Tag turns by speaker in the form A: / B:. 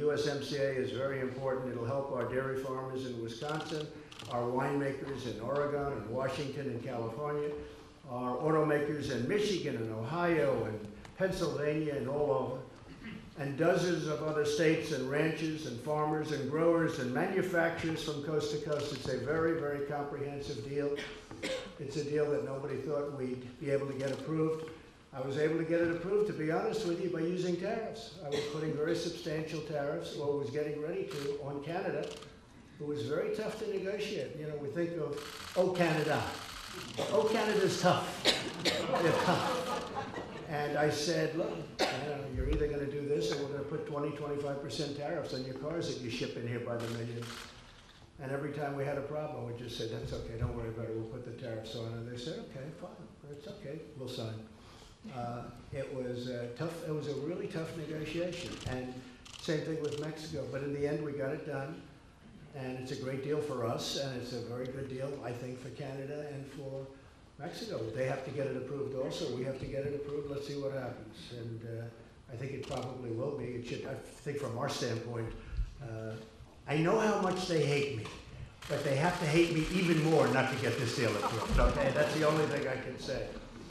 A: USMCA is very important. It'll help our dairy farmers in Wisconsin, our winemakers in Oregon and Washington and California, our automakers in Michigan and Ohio and Pennsylvania and all over, and dozens of other states and ranches and farmers and growers and manufacturers from coast to coast. It's a very, very comprehensive deal. It's a deal that nobody thought we'd be able to get approved. I was able to get it approved, to be honest with you, by using tariffs. I was putting very substantial tariffs, or was getting ready to, on Canada, who was very tough to negotiate. You know, we think of, oh, Canada. Oh, Canada's tough. They're tough. And I said, look, you you're either going to do this or we're going to put 20, 25% tariffs on your cars that you ship in here by the millions. And every time we had a problem, we just said, that's okay, don't worry about it, we'll put the tariffs on. And they said, okay, fine, it's okay, we'll sign. Uh, It was tough, it was a really tough negotiation. And same thing with Mexico, but in the end, we got it done. And it's a great deal for us, and it's a very good deal, I think, for Canada and for Mexico. They have to get it approved also, we have to get it approved, let's see what happens. And uh, I think it probably will be, it should, I think from our standpoint, uh, I know how much they hate me, but they have to hate me even more not to get this deal approved, okay? That's the only thing I can say.